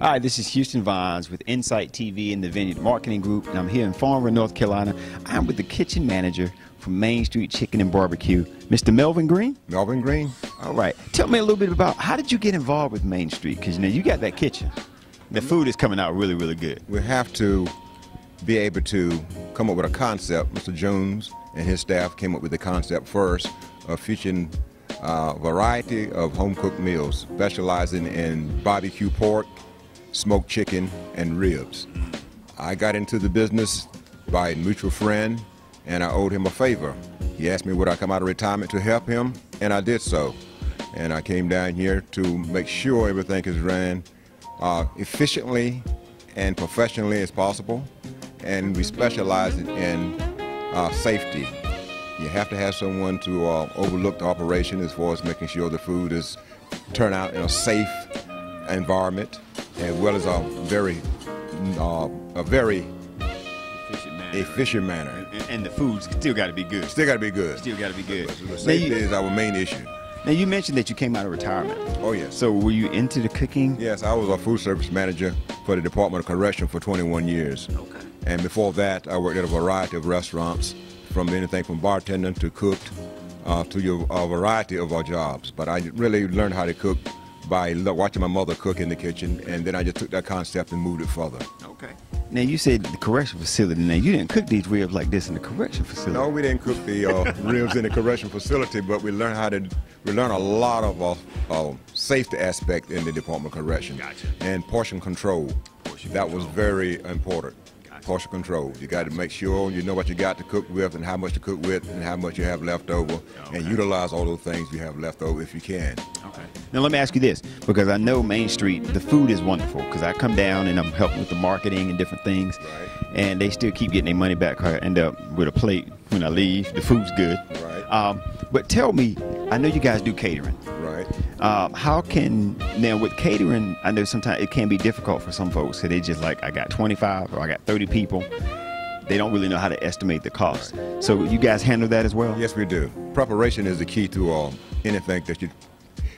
Right, this is Houston Vines with Incite TV and the Vineyard Marketing Group, and I'm here in Farmville, North Carolina. I'm with the kitchen manager from Main Street Chicken and Barbecue, Mr. Melvin Green. Melvin Green. All right, tell me a little bit about how did you get involved with Main Street? Because you know you got that kitchen. The food is coming out really, really good. We have to be able to come up with a concept. Mr. Jones and his staff came up with the concept first of featuring a uh, variety of home cooked meals, specializing in barbecue pork, smoked chicken, and ribs. I got into the business by a mutual friend, and I owed him a favor. He asked me would I come out of retirement to help him, and I did so. And I came down here to make sure everything is ran uh, efficiently and professionally as possible. And we specialize in uh, safety. You have to have someone to uh, overlook the operation as far as making sure the food is turned out in a safe environment, as well as a very, uh, a very Efficient manner. efficient manner. And, and the food's still got to be good. Still got to be good. Still got to be good. Now safety you, is our main issue. now you mentioned that you came out of retirement. Oh yes. So were you into the cooking? Yes, I was a food service manager for the Department of Correction for 21 years. Okay. And before that, I worked at a variety of restaurants, from anything from bartending to cooked, uh, to your, a variety of our jobs. But I really learned how to cook by watching my mother cook in the kitchen, and then I just took that concept and moved it further. Okay. Now you said the correction facility. Now you didn't cook these ribs like this in the correction facility. No, we didn't cook the uh, ribs in the correction facility, but we learned how to. We learned a lot of uh, uh, safety aspect in the Department of Correction Gotcha. and portion control. Portion that was very important. Gotcha. Portion control. You got to make sure you know what you got to cook with and how much to cook with and how much you have left over, and utilize all those things you have left over if you can. Okay. Now let me ask you this, because I know Main Street, the food is wonderful. Because I come down and I'm helping with the marketing and different things, Right. and they still keep getting their money back. I end up with a plate when I leave. The food's good. Right. Um, but tell me, I know you guys do catering. Um, how can now with catering? I know sometimes it can be difficult for some folks. So they just like I got 25 or I got 30 people. They don't really know how to estimate the cost. So you guys handle that as well. Yes, we do. Preparation is the key to uh, anything that you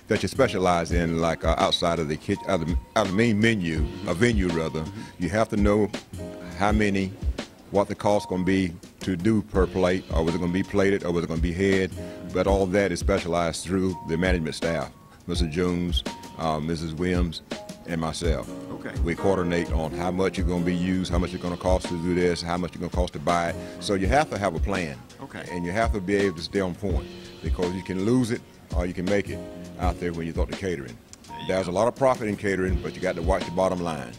that you specialize in, like uh, outside of the kitchen, out of, the- out of the main menu, a venue rather. You have to know how many, what the cost going to be to do per plate, or was it going to be plated, or was it going to be head. But all that is specialized through the management staff, Mr. Jones, uh, Mrs. Williams, and myself. Okay. We coordinate on how much it's going to be used, how much it's going to cost to do this, how much it's going to cost to buy it. So you have to have a plan. Okay. And you have to be able to stay on point because you can lose it or you can make it out there when you thought the catering. There's a lot of profit in catering, but you got to watch the bottom line.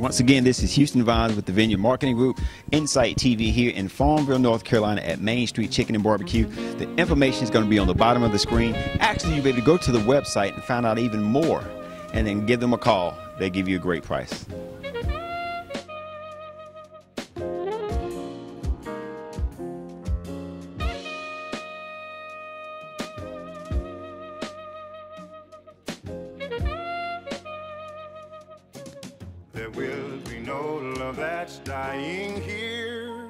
Once again, this is Houston Vines with the Vineyard Marketing Group, Incite TV here in Farmville, North Carolina at Main Street Chicken and Barbecue. The information is going to be on the bottom of the screen. Actually, you'll be able to go to the website and find out even more and then give them a call. They give you a great price. There will be no love that's dying here.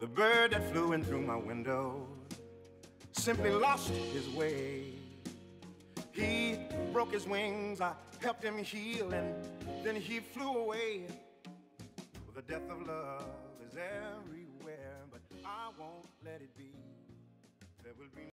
The bird that flew in through my window simply lost his way. He broke his wings, I helped him heal, and then he flew away. The death of love is everywhere, but I won't let it be. There will be